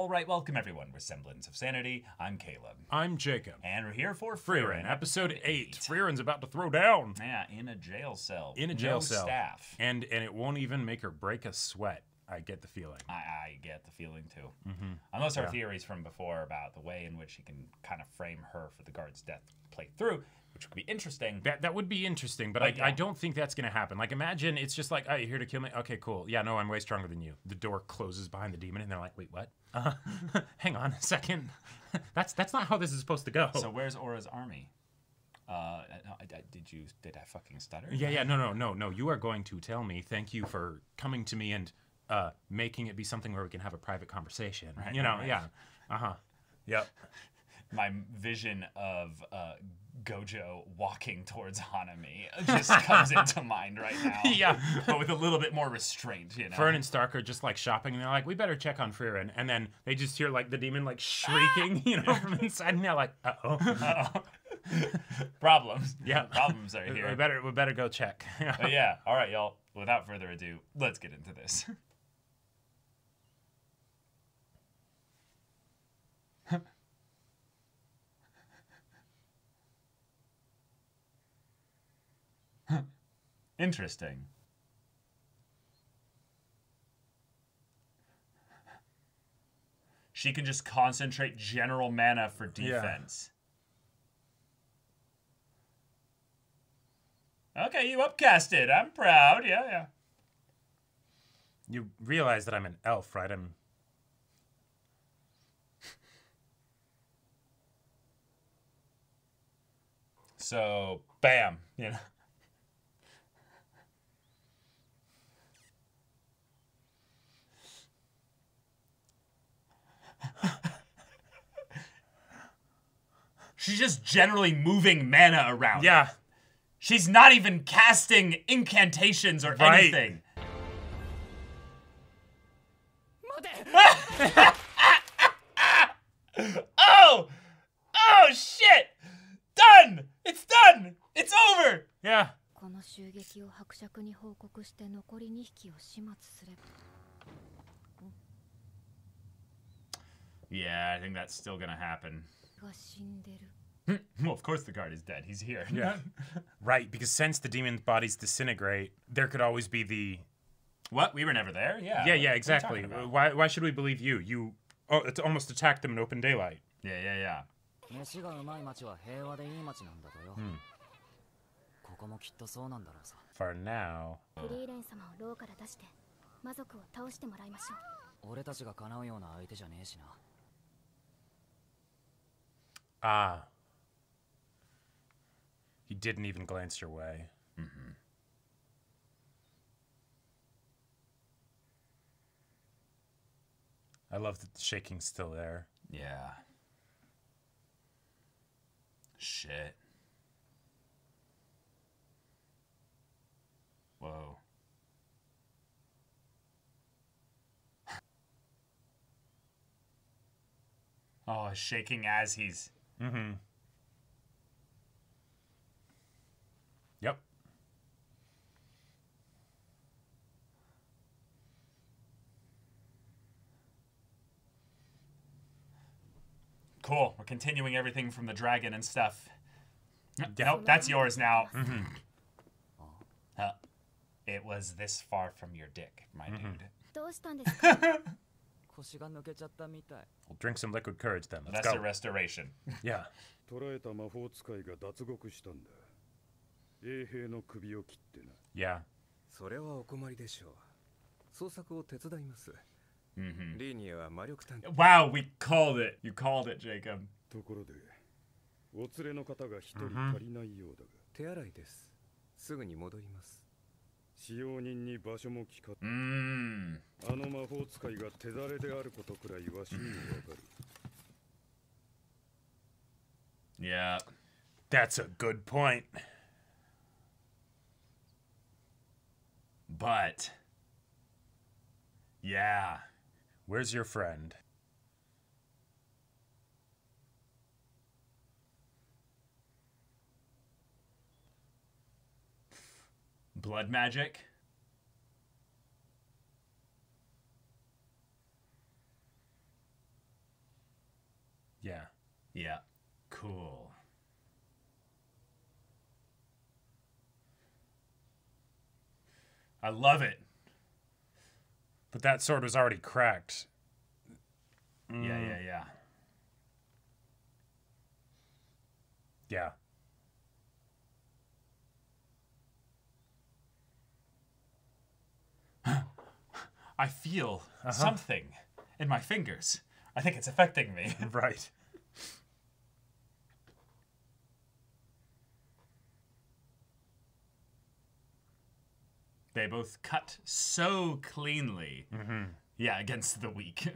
All right, welcome everyone with Semblance of Sanity. I'm Caleb. I'm Jacob. And we're here for Frieren, episode 8. Frieren's about to throw down. Yeah, in a jail cell. In a jail no cell. staff. And and it won't even make her break a sweat. I get the feeling. I, I get the feeling too. Mm-hmm. Unless our theories from before about the way in which he can kind of frame her for the guard's death play through, which would be interesting. That that would be interesting, but Like, I, yeah. I don't think that's gonna happen. Like imagine it's just like, oh, you're here to kill me? Okay, cool. Yeah, no, I'm way stronger than you. The door closes behind the demon and they're like, wait, what? Uh, hang on a second. that's that's not how this is supposed to go. So where's Aura's army? Uh, I- I- did you did I fucking stutter? Yeah, yeah, no, no, no, no. You are going to tell me. Thank you for coming to me and uh, making it be something where we can have a private conversation. Right, you know, right, yeah. Uh huh. Yep. My vision of uh, Gojo walking towards Hanami just comes into mind right now. Yeah. but with a little bit more restraint, you know. Fern and Stark are just like shopping, and they're like, "We better check on Frieren." And then they just hear like the demon like shrieking, you know, from inside, and they're like, "Uh oh, Uh-oh. Problems. yeah, Problems are here. We better, we better go check." Yeah, all right, y'all. Without further ado, let's get into this. Interesting. She can just concentrate general mana for defense. Okay, you upcasted. I'm proud. Yeah, yeah. you realize that I'm an elf, right? I'm. So, bam, you know. She's just generally moving mana around. Yeah, She's not even casting incantations or Right. anything. oh! Oh shit! Done! It's done! It's over! yeah. この襲撃を伯爵に報告して残り2匹を始末すれば Yeah, I think that's still gonna happen. が死んでる well, of course the guard is dead. He's here. Yeah. Right, because since the demon's bodies disintegrate, there could always be the what? We were never there? Yeah. yeah, what- yeah, what are you exactly. talking about? Why why should we believe you? You oh, it's almost attacked them in open daylight. Yeah, yeah, yeah. 飯がうまい町は平和でいい町なんだとよ、ここもきっとそうなんだろうさ For now, フリーレン様を牢から出して魔族を倒してもらいましょう俺たちが叶うような相手じゃねえしな Ah, he didn't even glance your way. Mm -hmm. I love that the shaking's still there. Yeah. Shit. Whoa. Oh, shaking as he's. Mm-hmm. Yep. Cool. We're continuing everything from the dragon and stuff. Yep. Nope, that's yours now. Huh. It was this far from your dick, my mm-hmm. dude. どう したんですか腰が抜けちゃったみたい We'll drink some liquid courage then. Let's That's a go. restoration. Yeah. 捕らえた魔法使いが脱獄したんだ衛兵の首を切ってな Yeah. それはお困りでしょう捜索を手伝います、リーニアは魔力探 Wow, we called it. You called it, Jacob. ところでお連れの方が一人足りないようだが、手洗いですすぐに戻ります 使用人に場所も聞か Mmm. あの魔法使いが手だれであることくらいわしにもわかる Yeah. That's a good point. But. Yeah. Where's your friend? Blood magic? Yeah. Yeah. Cool. I love it. But that sword was already cracked. Mm. Yeah, yeah, yeah. Yeah. I feel uh-huh. something in my fingers. I think it's affecting me. Right. They both cut so cleanly. Mm-hmm. Yeah, against the weak.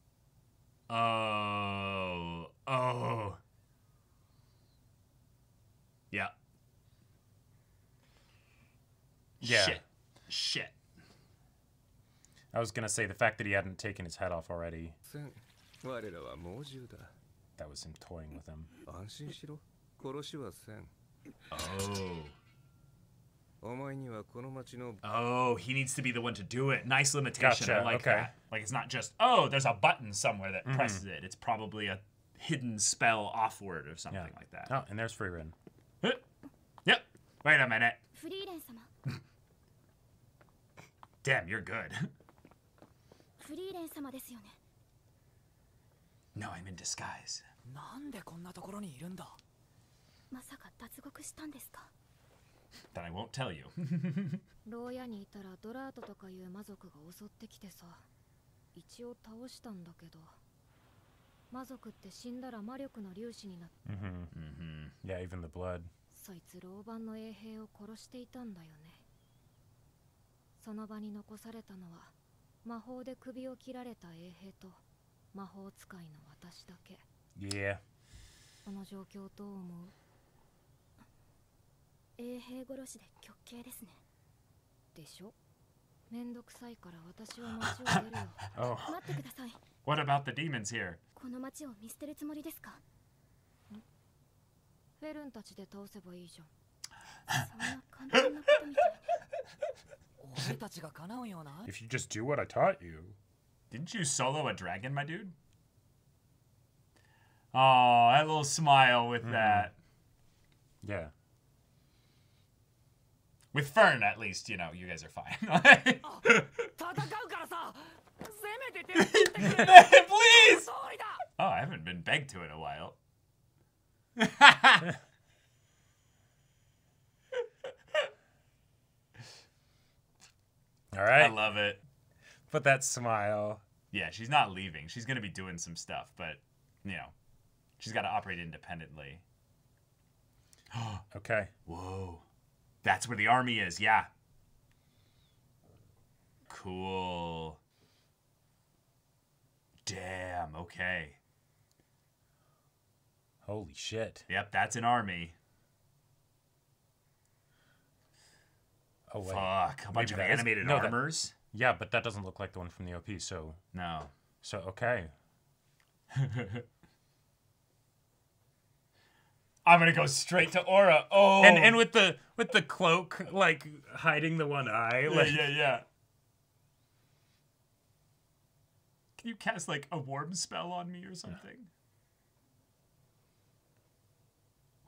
oh. Oh. Yeah. Yeah. Shit. Shit. I was gonna say the fact that he hadn't taken his head off already. That was him toying with him. Oh. Oh, he needs to be the one to do it. Nice limitation. Gotcha. I like okay. that. Like it's not just oh, there's a button somewhere that mm presses it. It's probably a hidden spell offward or something yeah. like that. Oh, and there's Frieren. Yep. Wait a minute. Damn, you're good. フリーレン様ですよね？No, I'm in disguise. なんでこんなところにいるんだ？まさか脱獄したんですか？Then I won't tell you. 牢屋にいたらドラートとかいう魔族が襲ってきてさ一応倒したんだけど魔族って死んだら魔力の粒子になって Mm-hmm. Yeah, even the blood. そいつ牢番の衛兵を殺していたんだよねその場に残されたのは魔法で首を切られた衛兵と魔法使いの私だけ。Yeah. この状況どう思う？衛兵殺しで極刑ですね。でしょ？めんどくさいから私は街を出るよ。Oh, 待ってください。What about the demons here? この街を見捨てるつもりですか？んフェルンたちで倒せばいいじゃん。そんな簡単なことみたい if you just do what I taught you. Didn't you solo a dragon, my dude? Oh, that little smile with mm. that. Yeah. With Fern, at least, you know, you guys are fine. Please! Oh, I haven't been begged to in a while. All I love it. But that smile. Yeah, she's not leaving. She's going to be doing some stuff, but, you know, she's got to operate independently. Okay. Whoa. That's where the army is, yeah. Cool. Damn, okay. Holy shit. Yep, that's an army. Oh wait. Fuck. A bunch Maybe of that is- animated no, that- armors? Yeah, but that doesn't look like the one from the OP. So, No. so okay. I'm gonna go straight to Aura. Oh, And and with the with the cloak like hiding the one eye. yeah, Like, yeah, yeah. Can you cast like a warm spell on me or something?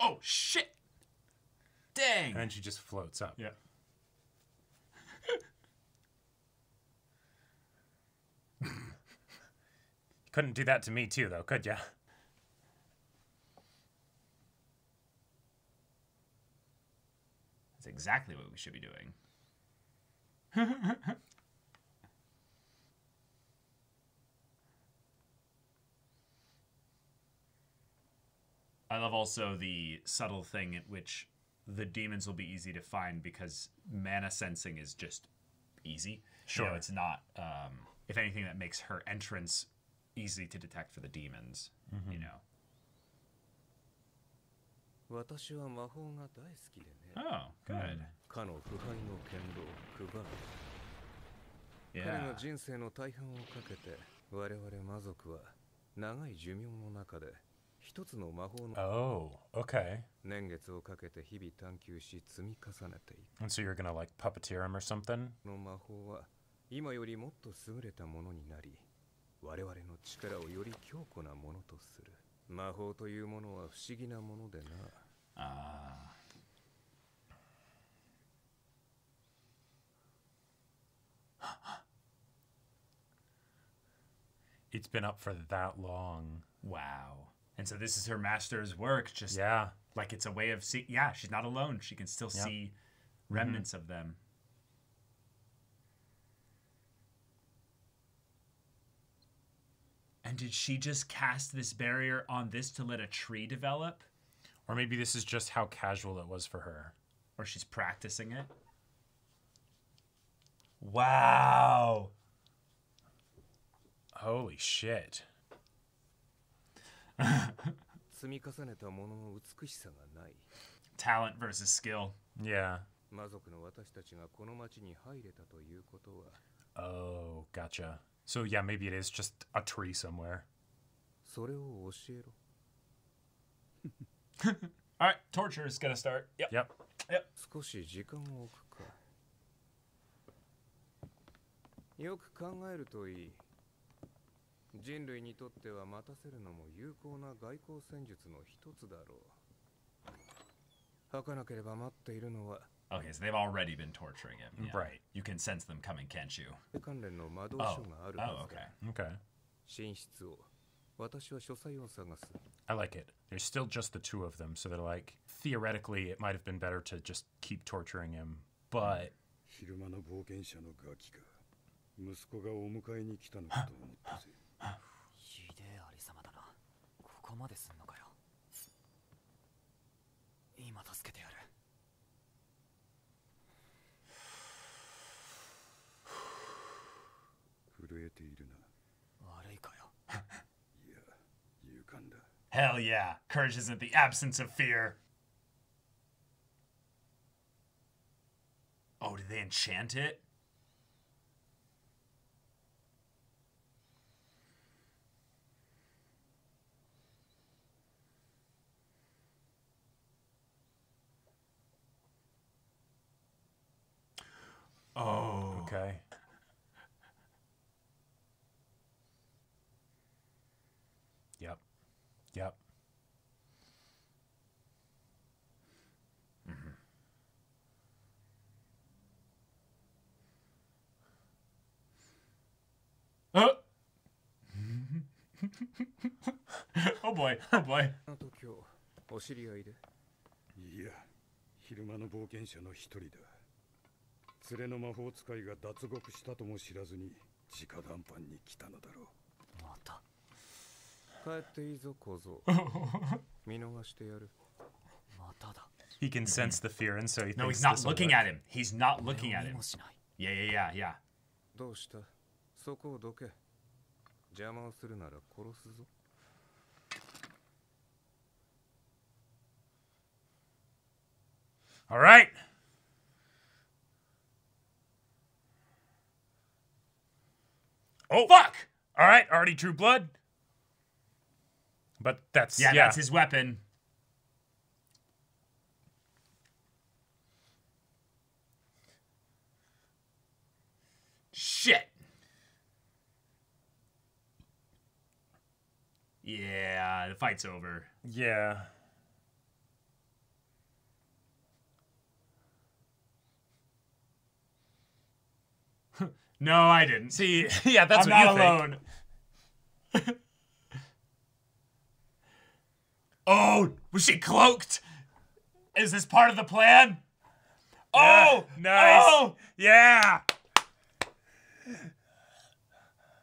Oh shit! Dang. And she just floats up. yeah. Couldn't do that to me too, though, could ya? That's exactly what we should be doing. I love also the subtle thing at which the demons will be easy to find because mana sensing is just easy. You know, Sure. it's not, um, if anything, that makes her entrance easy to detect for the demons. You know. 私は魔法が大好きでね Oh, good. かの腐敗の剣道クバー彼 Yeah. の人生の大半をかけて我々魔族は長い寿命の中で一つの魔法の Oh, okay. 年月をかけて日々探求し積み重ねてい And so you're gonna like puppeteer him or something? くの魔法は今よりもっと優れたものになり 我々の力をより強固なものとする魔法というものは不思議なものでな Ah. It's been up for that long. Wow. And so this is her master's work, just Yeah. like it's a way of see. Yeah, she's not alone. She can still Yep. see remnants of them. And did she just cast this barrier on this to let a tree develop? Or maybe this is just how casual it was for her. Or she's practicing it? Wow. Holy shit. 積み重ねたものの美しさがない Talent versus skill. Yeah. 魔族の私たちがこの町に入れたということは Oh, gotcha. So yeah, maybe it is just a tree somewhere. それを教えろ All right, torture is gonna start. Yep. Yep. Yep. 少し時間を置くかよく考えるといい人類にとっては待たせるのも有効な外交戦術の一つだろう儚ければ待っているのは Okay, so they've already been torturing him. Yeah. Right. You can sense them coming, can't you? Oh, oh okay. Hmm. Okay. I like it. There's still just the two of them, so they're like, theoretically, it might have been better to just keep torturing him, but. Hmm. てやる震えているな悪いかよいや勇敢だ Hell yeah. Courage isn't the absence of fear. Oh, did they enchant it? Oh. okay. Yep. Oh. oh boy. Oh boy. あと今日お知り合いでいや昼間の冒険者の一人だ連れの魔法使いが脱獄したとも知らずに直談判に来たのだろうまた He can sense the fear, and so he No, thinks he's not this will looking work. at him. He's not looking 目を at 見 him. もしない Yeah, yeah, yeah, yeah. どうしたそこをどけ邪魔をするなら殺すぞ All right. Oh fuck! All right, already True Blood. But that's Yeah, yeah. that's his weapon. Shit. Yeah, the fight's over. yeah. No, I didn't. See, yeah, that's I'm what not you think. alone. oh, was she cloaked? Is this part of the plan? Oh, nice. Oh, Yeah.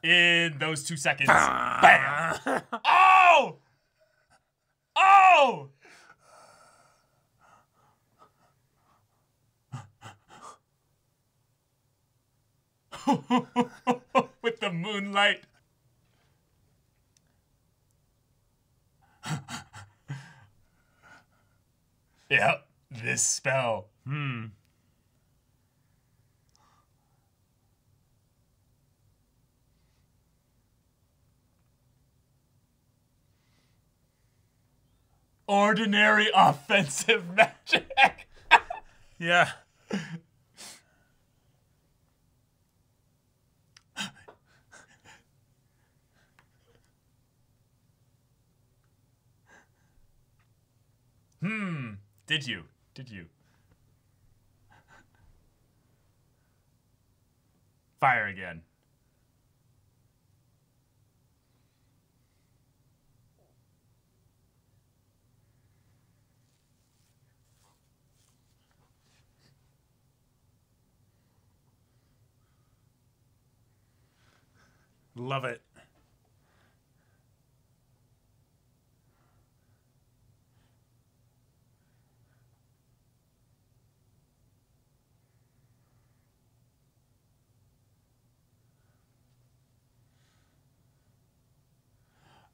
in those two seconds, bam! Oh, oh! With the moonlight. Yep, this spell. Hmm. Ordinary offensive magic. yeah. Hmm. Did you? Did you? Fire again. Love it.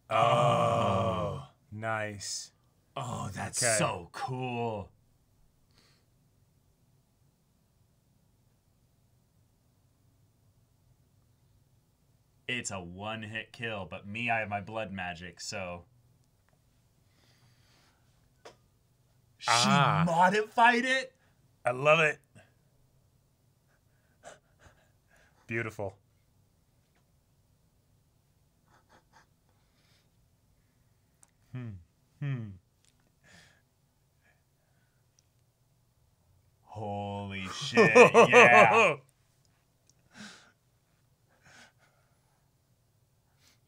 Oh, nice. Oh, that's Okay. so cool. It's a one hit kill, but me, I have my blood magic, so. She Ah. modified it? I love it. Beautiful. Holy shit, yeah.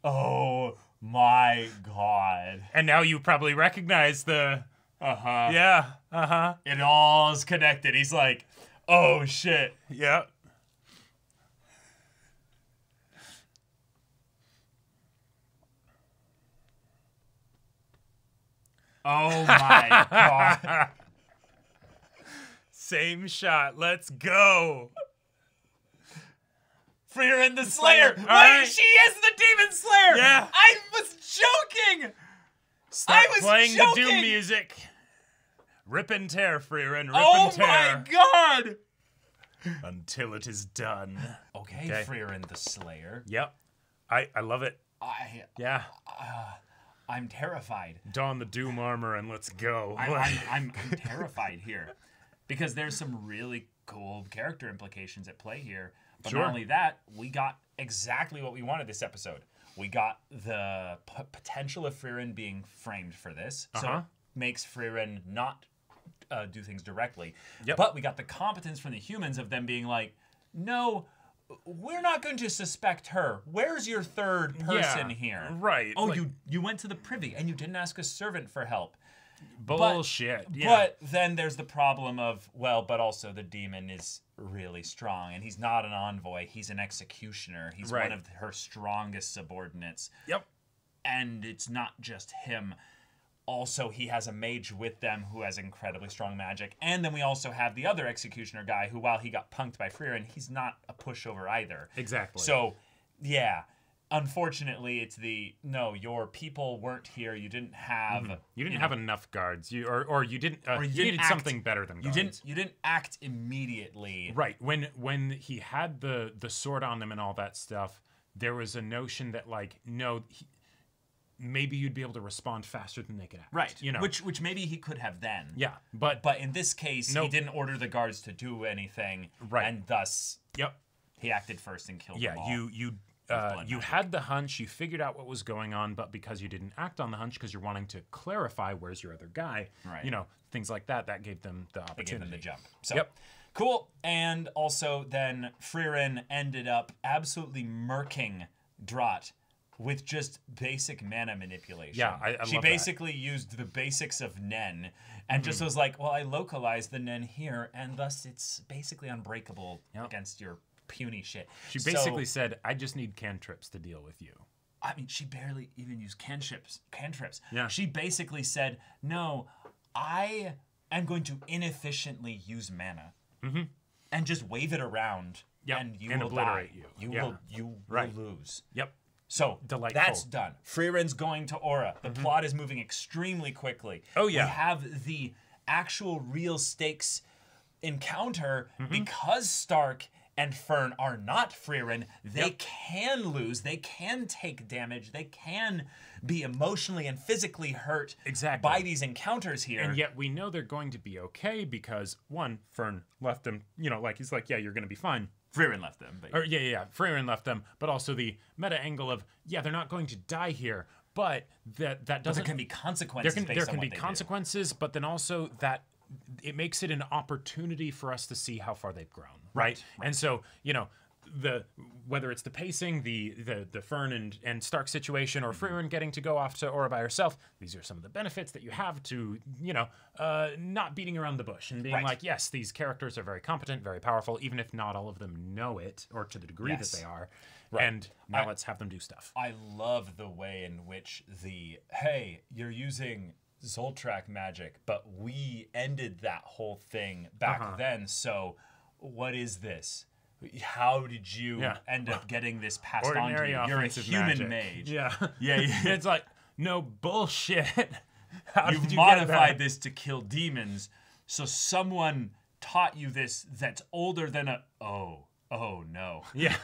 Oh my god. And now you probably recognize the. Uh huh. Yeah. Uh huh. It all's connected. He's like, oh shit. Yeah. Oh my god. Same shot. Let's go. Freer the Slayer. Wait, right. she is the Demon Slayer. Yeah. I was joking. Start was playing the Doom music. Rip and tear, Frieren. Rip Oh and tear. my god. Until it is done. Okay, Okay. Freer the Slayer. Yep. I, I love it. I Yeah. Uh, I'm terrified. Don the Doom armor and let's go. I'm, I'm, I'm, I'm terrified here because there's some really cool character implications at play here. But Sure. not only that, we got exactly what we wanted this episode. We got the p- potential of Frieren being framed for this, so Uh-huh. it makes Frieren not uh, do things directly. Yep. But we got the competence from the humans of them being like, no. We're not going to suspect her. Where's your third person Yeah, here? right, Oh, like- you you went to the privy and you didn't ask a servant for help. Bullshit. yeah. But then there's the problem of well, but also the demon is really strong, and he's not an envoy. He's an executioner. He's Right. one of her strongest subordinates, yep. and it's not just him. Also, he has a mage with them who has incredibly strong magic, and then we also have the other executioner guy who, while he got punked by Freer, and he's not a pushover either. Exactly. So, yeah. Unfortunately, it's the no. Your people weren't here. You didn't have. you didn't know, have enough guards. You or or you didn't. Uh, Or you you, didn't needed act- something better than guards. You didn't. You didn't act immediately. Right. When when he had the the sword on them and all that stuff, there was a notion that like no, he, maybe you'd be able to respond faster than they could act. Right. You know. Which which maybe he could have then. yeah, but But in this case, he didn't order the guards to do anything. Right. And thus yep. he acted first and killed Yeah, them all. you you uh, you magic. had the hunch, you figured out what was going on, but because you didn't act on the hunch because you're wanting to clarify where's your other guy, Right. you know, things like that, that gave them the They opportunity. gave them the jump. So Yep. cool. And also then Frieren ended up absolutely murking Draht with just basic mana manipulation. Yeah, I- I she love that. basically used the basics of Nen and just was like, well, I localized the Nen here, and thus it's basically unbreakable Yep. against your puny shit. She So- basically said, "I just need cantrips to deal with you." I mean, she barely even used cantrips. Cantrips. Yeah. She basically said, "No, I am going to inefficiently use mana and just wave it around, Mm-hmm. Yep, and you and will obliterate die. you. You Yeah. will. You Right. will lose." Yep. So Delightful. that's done. Frieren's going to Aura. The plot is moving extremely quickly. Oh, yeah. We have the actual real stakes encounter Mm-hmm. because Stark and Fern are not Frieren. They can lose. They can take damage. They can be emotionally and physically hurt Exactly. by these encounters here. And yet we know they're going to be okay because one, Fern left them. You know, like he's like, "Yeah, you're going to be fine." Frieren left them. But Or yeah, yeah, yeah. Frieren left them, but also the meta angle of yeah, they're not going to die here, but that that doesn't there can be consequences. there can there can be they do. consequences, but then also that it makes it an opportunity for us to see how far they've grown, right? Right, And so you know the whether it's the pacing, the the the Fern and and Stark situation, or. Frieren getting to go off to Aura by herself, these are some of the benefits that you have to you know uh, not beating around the bush and being Right. like, yes, these characters are very competent, very powerful, even if not all of them know it or to the degree Yes. that they are. And now let's have them do stuff. I love the way in which the hey, you're using Zoltraak magic, but we ended that whole thing back Uh-huh. then. So, what is this? How did you Yeah. end up getting this passed on to you? You're a human magic. mage. Yeah, Yeah, yeah. it's like no bullshit. How You've did you modified this to kill demons. So someone taught you this that's older than a oh oh no. Yeah.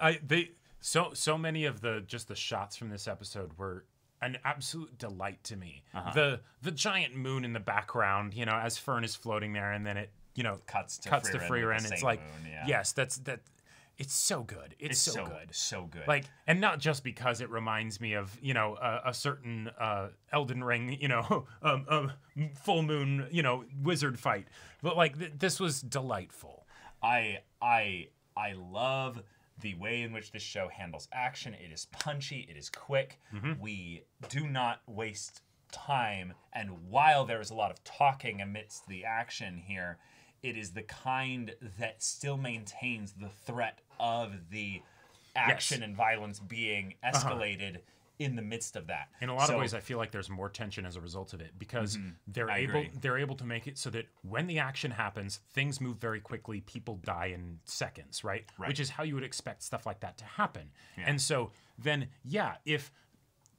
I they so so many of the just the shots from this episode were an absolute delight to me. Uh-huh. The the giant moon in the background, you know, as Fern is floating there, and then it you know Cuts to cuts to Frieren with and it's like moon, yeah. yes, that's that. It's so good. It's, It's so, so good. so good. Like, and not just because it reminds me of you know a, a certain uh, Elden Ring, you know, um, um, full moon, you know, wizard fight, but like th- this was delightful. I I I love the way in which this show handles action. It is punchy, it is quick. Mm-hmm. We do not waste time and while there is a lot of talking amidst the action here, it is the kind that still maintains the threat of the action and violence being uh-huh. escalated in the midst of that. In a lot So- of ways, I feel like there's more tension as a result of it because mm-hmm. they're I able agree. they're able to make it so that when the action happens, things move very quickly. People die in seconds, right? Right. Which is how you would expect stuff like that to happen. And so then, yeah, if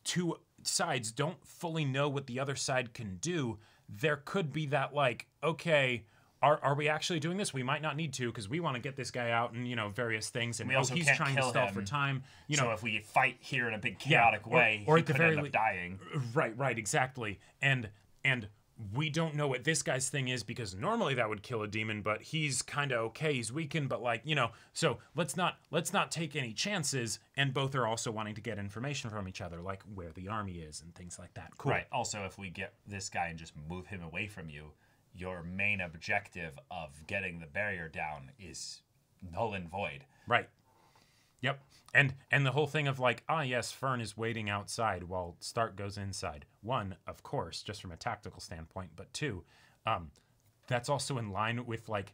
two sides don't fully know what the other side can do, there could be that like, okay. Are, are we actually doing this? We might not need to because we want to get this guy out and you know various things. And We oh, also he's can't trying to stall for time. You so know, if we fight here in a big Yeah, chaotic or- way, or he at the could very end dying. Right, right, exactly. And and we don't know what this guy's thing is because normally that would kill a demon, but he's kind of okay. He's weakened, but like you know, so let's not let's not take any chances. And both are also wanting to get information from each other, like where the army is and things like that. Cool. Right. Also, if we get this guy and just move him away from you, your main objective of getting the barrier down is null and void. Right. Yep. And and the whole thing of like, ah yes, Fern is waiting outside while Stark goes inside. One, of course, just from a tactical standpoint, but two, um, that's also in line with like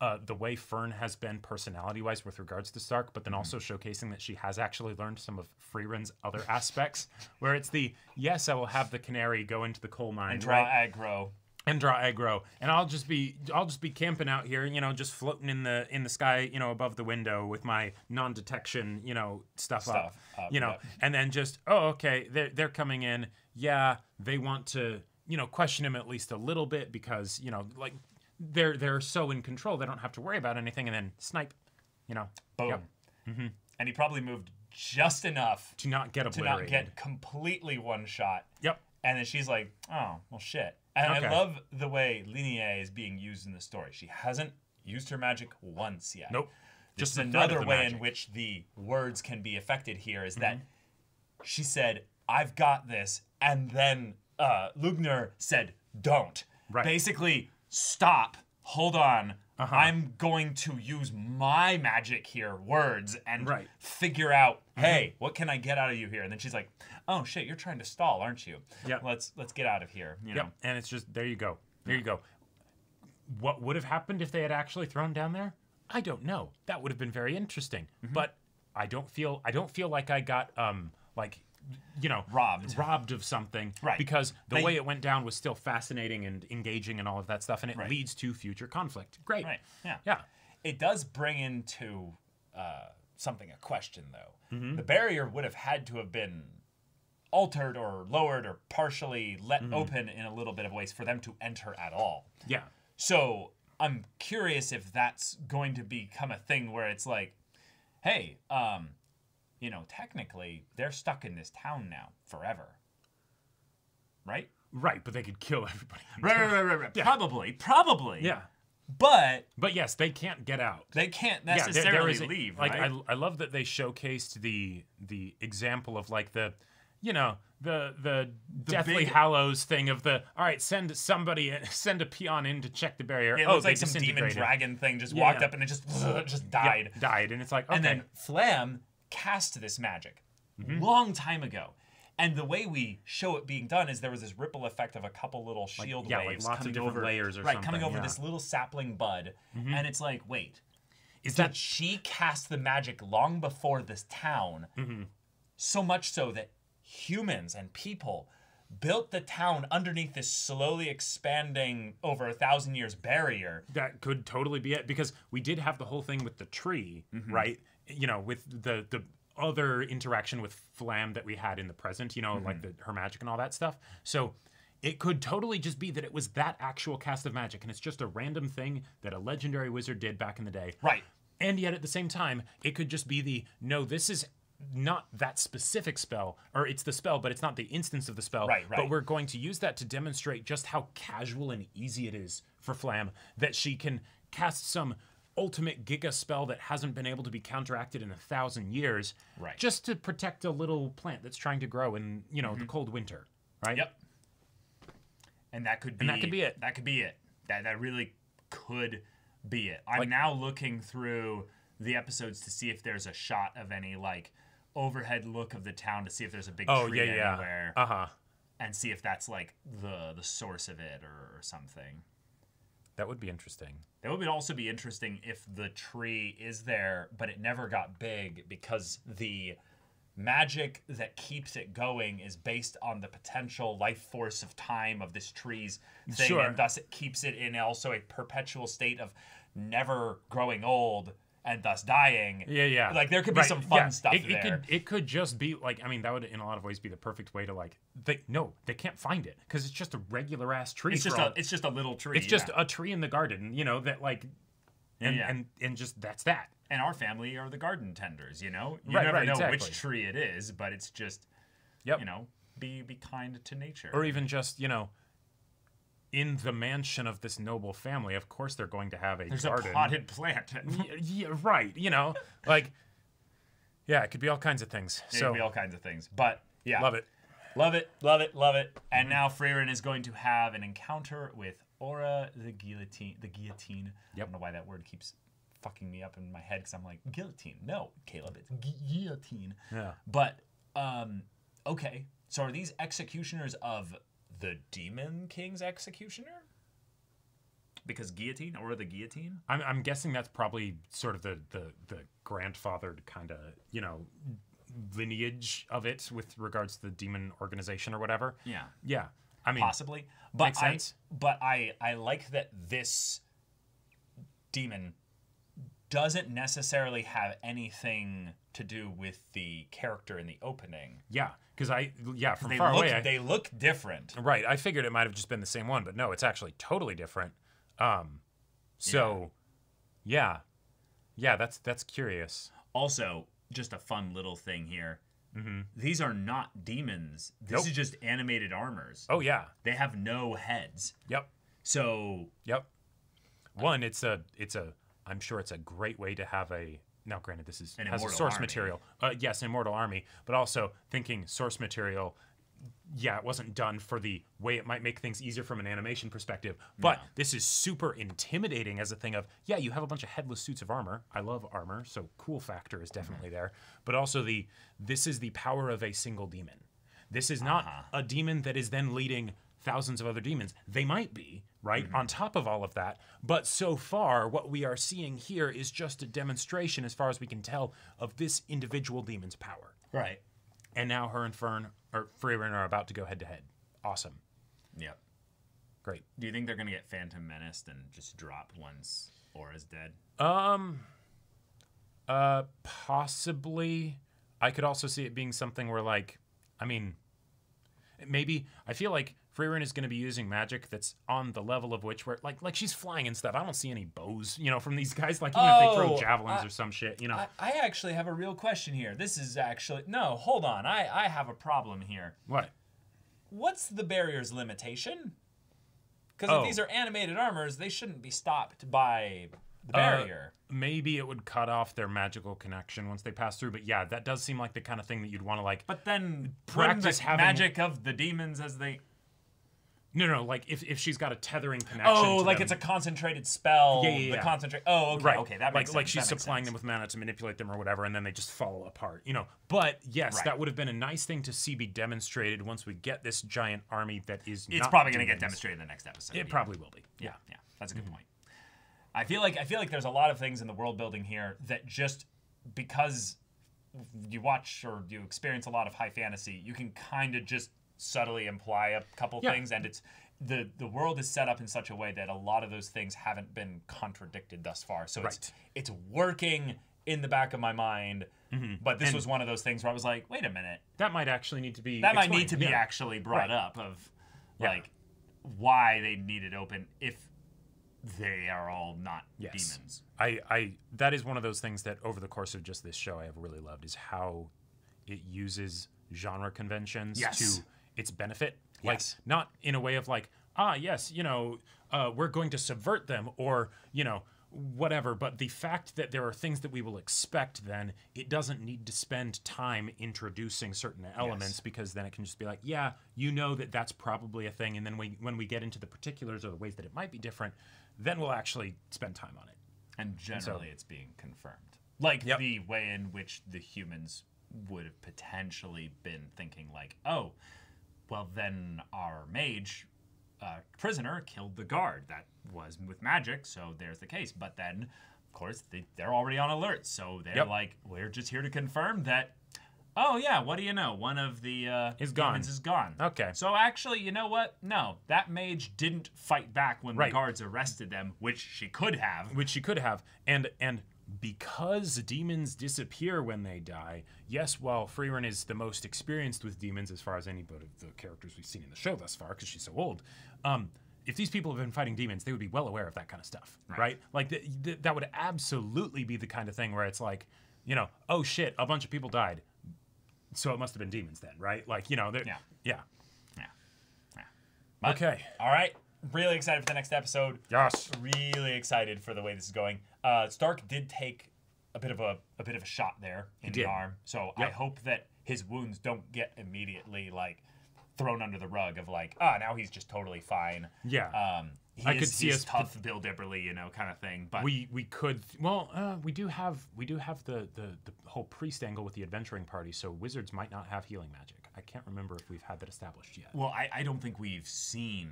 uh, the way Fern has been personality wise with regards to Stark, but then also showcasing that she has actually learned some of Frieren's other aspects, where it's the yes, I will have the canary go into the coal mine, And draw right? aggro. And draw aggro and i'll just be i'll just be camping out here you know just floating in the in the sky you know above the window with my non-detection you know stuff, up, Stuff up, you know yep. and then just oh okay they're, they're coming in yeah they want to you know question him at least a little bit because you know like they're they're so in control they don't have to worry about anything and then snipe you know Boom. Yep. Mm-hmm. And he probably moved just enough to not get to not get completely one shot. yep And then she's like, oh, well, shit. And Okay. I love the way Linie is being used in the story. She hasn't used her magic once yet. Nope. This Just is the threat of another way in magic. Mm-hmm. which the words can be affected here is that she said, I've got this. And then uh, Lugner said, don't. Right. Basically, stop, hold on. Uh-huh. I'm going to use my magic here, words, and Right. Mm-hmm. figure out, hey, what can I get out of you here? And then she's like, oh shit, you're trying to stall, aren't you? Yep. Let's let's get out of here. You Yep. know? And it's just there you go. There you go. What would have happened if they had actually thrown down there? I don't know. That would have been very interesting. Mm-hmm. But I don't feel I don't feel like I got um like you know Robbed. robbed of something Right. because the They- way it went down was still fascinating and engaging and all of that stuff and it Right. leads to future conflict. Great. Right. Yeah. Yeah. It does bring into uh, something a question though. Mm-hmm. The barrier would have had to have been altered or lowered or partially let Mm-hmm. open in a little bit of ways for them to enter at all. Yeah. So I'm curious if that's going to become a thing where it's like, hey, um, you know, technically they're stuck in this town now forever. Right? Right, but they could kill everybody. Right, right, right, right, right. Probably, probably. Yeah. But But yes, they can't get out. they can't Yeah, there- necessarily a- leave, Like right? I, I love that they showcased the the example of like the, you know, the the, Deathly big- Hallows thing of the all right, send somebody, send a peon in to check the barrier. it oh, like some demon dragon thing just Yeah, walked yeah. up and it just just Yeah, died. died, and it's like okay, And then Flamme cast this magic Mm-hmm. long time ago. And the way we show it being done is there was this ripple effect of a couple little shield yeah, like waves lots of coming different over layers or right, coming over yeah. Mm-hmm. this little sapling bud, and it's like, wait, is did that she cast the magic long before this town? Mm-hmm. So much so that humans and people built the town underneath this slowly expanding over a thousand years barrier. that could totally be it because we did have the whole thing with the tree, Mm-hmm. right? You know, with the the other interaction with Flamme that we had in the present, you know, like Mm-hmm. the her magic and all that stuff. So it could totally just be that it was that actual cast of magic and it's just a random thing that a legendary wizard did back in the day. Right. And yet at the same time, it could just be the no, this is not that specific spell, or it's the spell, but it's not the instance of the spell. Right, right. But we're going to use that to demonstrate just how casual and easy it is for Flamme that she can cast some ultimate giga spell that hasn't been able to be counteracted in a thousand years. Right. Just to protect a little plant that's trying to grow in, you know, the cold winter. Right? Mm-hmm. Yep. And that could be And that could be it. That could be it. That that really could be it. I'm now looking through the episodes to see if there's a shot of any like overhead look of the town to see if there's a big Oh tree yeah, yeah. anywhere Uh huh. and see if that's like the the source of it or, or something. That would be interesting. That would also be interesting if the tree is there, but it never got big because the magic that keeps it going is based on the potential life force of time of this tree's thing, Sure. and thus it keeps it in also a perpetual state of never growing old and thus dying. Yeah, yeah. Like there could be Right, some fun yeah. stuff it, it there. could it could just be like I mean that would in a lot of ways be the perfect way to like they no they can't find it because it's just a regular ass tree. it's just for a it's just a little tree. it's just a tree in the garden, you know that like and yeah. and and just that's that. and our family are the garden tenders. You know, you Right, never right, know exactly. which tree it is, but it's just Yep. you know be be kind to nature. Or even just you know. In the mansion of this noble family, of course they're going to have a There's garden. a potted plant. Y- yeah, right. You know, like, yeah, it could be all kinds of things. It so could be all kinds of things. But yeah, love it. love it, love it, love it. And now Frieren is going to have an encounter with Aura the guillotine. The guillotine. I don't know why that word keeps fucking me up in my head because I'm like guillotine. No, Caleb, it's guillotine. Yeah. But um, okay. So are these executioners of the Demon King's executioner? Because guillotine or the guillotine? I'm, I'm guessing that's probably sort of the the, the grandfathered kind of you know lineage of it with regards to the demon organization or whatever. Yeah. Yeah. I mean, possibly. But Makes I, sense. but I, I like that this demon doesn't necessarily have anything to do with the character in the opening. yeah, because I yeah from They far look away. I, they look different. right, I figured it might have just been the same one, but no, it's actually totally different. Um, so yeah, yeah, that's that's curious. Also, just a fun little thing here. These are not demons. This. Nope. is just animated armors. Oh yeah, They have no heads. yep, So yep. One, it's a it's a I'm sure it's a great way to have a now granted this is An has a source army. material. Uh, yes, immortal army, but also thinking source material. Yeah, it wasn't done for the way it might make things easier from an animation perspective, but this is super intimidating as a thing of yeah, you have a bunch of headless suits of armor. I love armor, so cool factor is definitely there. But also the this is the power of a single demon. This is not a demon that is then leading thousands of other demons. They might be, right? On top of all of that. But so far, what we are seeing here is just a demonstration, as far as we can tell, of this individual demon's power. right. And now her and Fern or Frieren are about to go head to head. Awesome. Yep. Great. Do you think they're gonna get Phantom Menaced and just drop once Aura's dead? Um uh possibly I could also see it being something where like I mean maybe I feel like Frieren is going to be using magic that's on the level of which where like like she's flying and stuff. I don't see any bows, you know, from these guys like even if they throw Oh, javelins I- or some shit, you know. I, I actually have a real question here. This is actually no. Hold on. I I have a problem here. what? What's the barrier's limitation? Because Oh. if these are animated armors, they shouldn't be stopped by the Uh, barrier. maybe it would cut off their magical connection once they pass through. But yeah, that does seem like the kind of thing that you'd want to like. but then practice having- magic of the demons as they. No, no, like if, if she's got a tethering connection. Oh, like them- it's a concentrated spell. Yeah, yeah, The concentrate. Oh, okay, right. okay, that like makes sense. like she's supplying sense. them with mana to manipulate them or whatever, and then they just fall apart. You know. But yes, Right. that would have been a nice thing to see be demonstrated once we get this giant army that is. It's probably going to get demonstrated in the next episode. It yeah. probably will be. Yeah, yeah, that's a good mm-hmm. point. I feel like I feel like there's a lot of things in the world building here that just because you watch or you experience a lot of high fantasy, you can kind of just subtly imply a couple Yeah. things, and it's the the world is set up in such a way that a lot of those things haven't been contradicted thus far. So it's Right. it's working in the back of my mind. Mm-hmm. But this And- was one of those things where I was like, wait a minute, That might actually need to be. that might need to be yeah. actually brought Right. up of Yeah. like why they need it open if they are all not Yes. demons. I, I that is one of those things that over the course of just this show I have really loved is how it uses genre conventions Yes. to its benefit. Like Yes. not in a way of like, ah yes, you know, uh, we're going to subvert them or, you know, whatever, but the fact that there are things that we will expect then it doesn't need to spend time introducing certain elements Yes. because then it can just be like, yeah, you know that that's probably a thing and then we, when we get into the particulars or the ways that it might be different, then we'll actually spend time on it. And generally it's being confirmed. Like Yep. the way in which the humans would have potentially been thinking like, oh, well then our mage uh, prisoner killed the guard. That was with magic, so there's the case. But then, of course, they, they're already on alert, so they're Yep. like, we're just here to confirm that. Oh yeah, what do you know? One of the uh, Is gone. demons is gone. Okay. So actually, you know what? No, that mage didn't fight back when Right. the guards arrested them, which she could have. which she could have and and because demons disappear when they die yes while Frieren is the most experienced with demons as far as any of the characters we've seen in the show thus far because she's so old um if these people have been fighting demons they would be well aware of that kind of stuff right, like th- th- that would absolutely be the kind of thing where it's like you know oh shit a bunch of people died so it must have been demons then right like you know Yeah. yeah Yeah. Yeah. But, Okay. All right. Really excited for the next episode. yes Really excited for the way this is going. Uh, Stark did take a bit of a a bit of a shot there in the arm, so I hope that his wounds don't get immediately like thrown under the rug of like, ah, now he's just totally fine. Yeah. Um, I is, could see us tough, Bill Dibberly, you know, kind of thing. But we we could well uh, we do have we do have the, the the whole priest angle with the adventuring party so wizards might not have healing magic i can't remember if we've had that established yet Well, I, I don't think we've seen,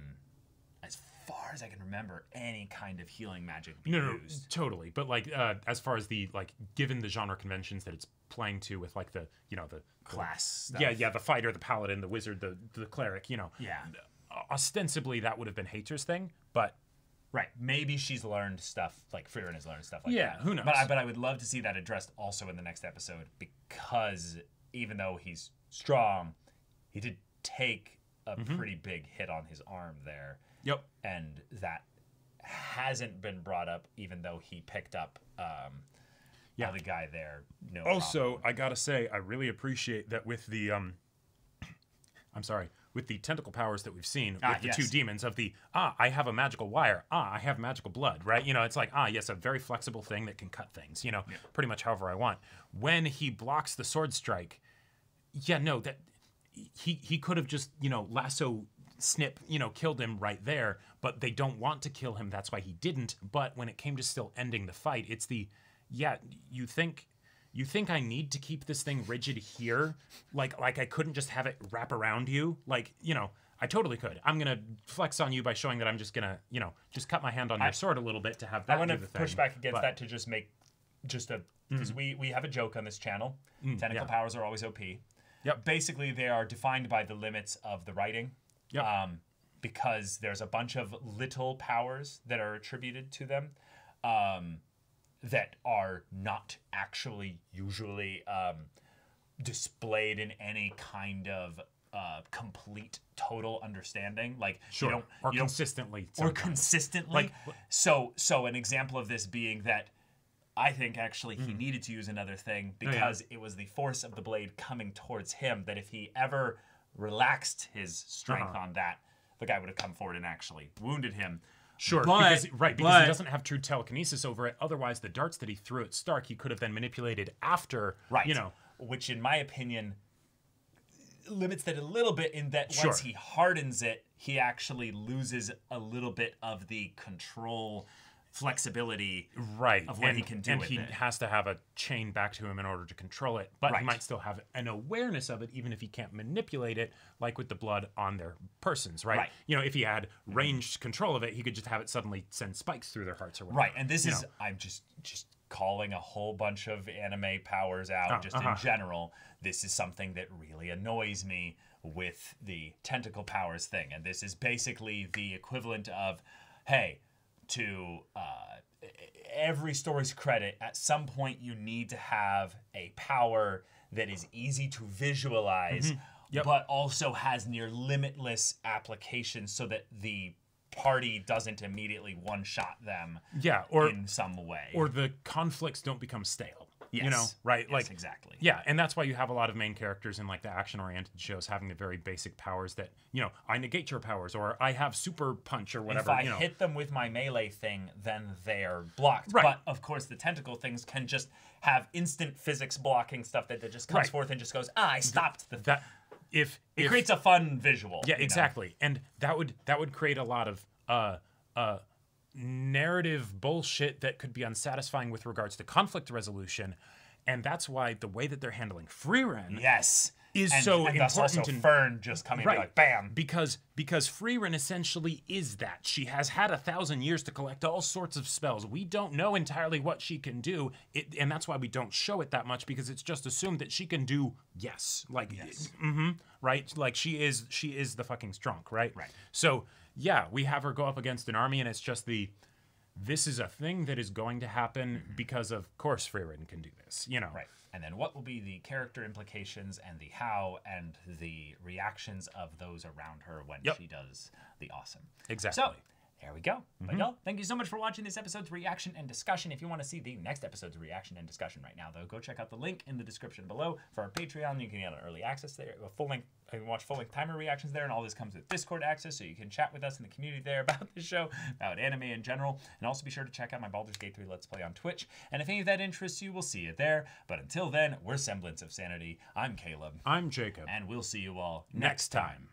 far as I can remember, any kind of healing magic be no, no, used. totally but like uh, as far as the like given the genre conventions that it's playing to with like the you know the the- Class yeah stuff. yeah the fighter the paladin the wizard the the cleric you know Yeah. ostensibly that would have been Heiter's thing but Right. Maybe she's learned stuff like Frieren has learned stuff like Yeah, that. who knows? But I, but I would love to see that addressed also in the next episode because even though he's strong, he did take a Mm-hmm. pretty big hit on his arm there, yep and that hasn't been brought up even though he picked up um, Yeah. the guy there. No. Also, problem. I gotta say, I really appreciate that with the um, I'm sorry, with the tentacle powers that we've seen Ah, with the two demons of the ah, I have a magical wire, ah, I have magical blood, right? You know, it's like ah, yes, a very flexible thing that can cut things. You know, pretty much however I want. When he blocks the sword strike, yeah, no, that he he could have just you know lasso snip you know killed him right there but they don't want to kill him that's why he didn't but when it came to still ending the fight it's the yeah you think you think i need to keep this thing rigid here like like i couldn't just have it wrap around you like you know i totally could i'm gonna flex on you by showing that i'm just gonna you know just cut my hand on your sword a little bit to have that I want to push back against but- that to just make just a because mm. we we have a joke on this channel. Mm, Tentacle yeah. powers are always OP. Yep. Basically, they are defined by the limits of the writing. Yep. Um, because there's a bunch of little powers that are attributed to them, um, that are not actually usually um, displayed in any kind of uh, complete total understanding. Like sure you don't or you don't consistently or consistently. Like- so, so an example of this being that I think actually he needed to use another thing Mm. Oh, yeah. because it was the force of the blade coming towards him. That if he ever relaxed his strength Uh-huh. on that, the guy would have come forward and actually wounded him. Sure, But- because right because but- he doesn't have true telekinesis over it. Otherwise, the darts that he threw at Stark, he could have then manipulated after. Right. You know. which in my opinion limits that a little bit in that Sure. once he hardens it, he actually loses a little bit of the control flexibility. Right. Of what and, he can do and he it. has to have a chain back to him in order to control it. But Right. he might still have an awareness of it, even if he can't manipulate it, like with the blood on their persons, right? Right. You know, if he had ranged control of it, he could just have it suddenly send spikes through their hearts or whatever. Right, and this you is know. I'm just just calling a whole bunch of anime powers out Oh, just uh-huh. in general. This is something that really annoys me with the tentacle powers thing, and this is basically the equivalent of, hey, to uh, every story's credit, at some point you need to have a power that is easy to visualize, Mm-hmm. Yep. but also has near limitless applications so that the party doesn't immediately one shot them Yeah, or in some way. or the conflicts don't become stale. You know, right? Yes, like exactly. Yeah, and that's why you have a lot of main characters in like the action-oriented shows having the very basic powers that you know I negate your powers or I have super punch or whatever. if I you know, hit them with my melee thing, then they're blocked. Right. But of course, the tentacle things can just have instant physics blocking stuff that, that just comes Right. forth and just goes, ah, I stopped the. that if it if, creates a fun visual. yeah you know? exactly, and that would that would create a lot of uh uh narrative bullshit that could be unsatisfying with regards to conflict resolution, and that's why the way that they're handling Frieren Yes. Is and, so and thus also important in- Fern just coming right. like bam. because because Frieren essentially is that. She has had a thousand years to collect all sorts of spells. We don't know entirely what she can do. It, and that's why we don't show it that much because it's just assumed that she can do yes. Like hmm right? Like she is she is the fucking strong right? Right. so yeah we have her go up against an army and it's just the this is a thing that is going to happen mm-hmm. because of course Frieren can do this you know Right. And then what will be the character implications and the how and the reactions of those around her when Yep. she does the awesome. Exactly. So there we go. But mm-hmm. y'all, thank you so much for watching this episode's reaction and discussion. If you want to see the next episode's reaction and discussion right now, though, go check out the link in the description below for our Patreon. You can get an early access there, a full length, you can watch full length timer reactions there, and all this comes with Discord access, so you can chat with us in the community there about the show, about anime in general, and also be sure to check out my Baldur's Gate 3 Let's Play on Twitch. And if any of that interests you, we'll see you there. But until then, we're Semblance of Sanity. I'm Caleb, I'm Jacob and we'll see you all next time